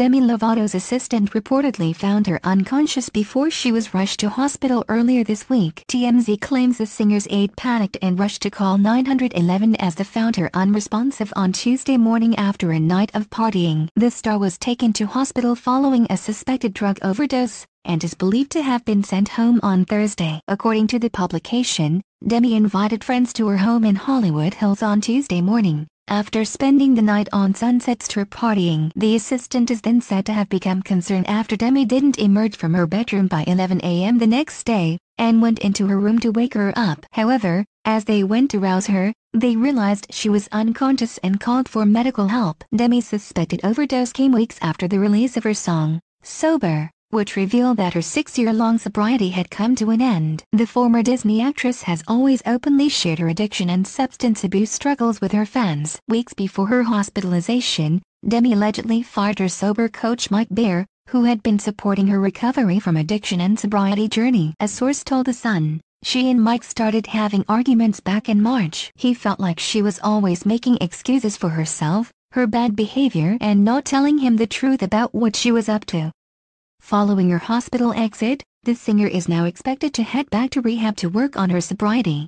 Demi Lovato's assistant reportedly found her unconscious before she was rushed to hospital earlier this week. TMZ claims the singer's aide panicked and rushed to call 911 as they found her unresponsive on Tuesday morning after a night of partying. The star was taken to hospital following a suspected drug overdose and is believed to have been sent home on Thursday. According to the publication, Demi invited friends to her home in Hollywood Hills on Tuesday morning, after spending the night on Sunset Strip partying. The assistant is then said to have become concerned after Demi didn't emerge from her bedroom by 11 a.m. the next day, and went into her room to wake her up. However, as they went to rouse her, they realized she was unconscious and called for medical help. Demi's suspected overdose came weeks after the release of her song, Sober which revealed that her six-year-long sobriety had come to an end. The former Disney actress has always openly shared her addiction and substance abuse struggles with her fans. Weeks before her hospitalization, Demi allegedly fired her sober coach Mike Bayer, who had been supporting her recovery from addiction and sobriety journey. A source told The Sun, she and Mike started having arguments back in March. He felt like she was always making excuses for herself, her bad behavior and not telling him the truth about what she was up to. Following her hospital exit, the singer is now expected to head back to rehab to work on her sobriety.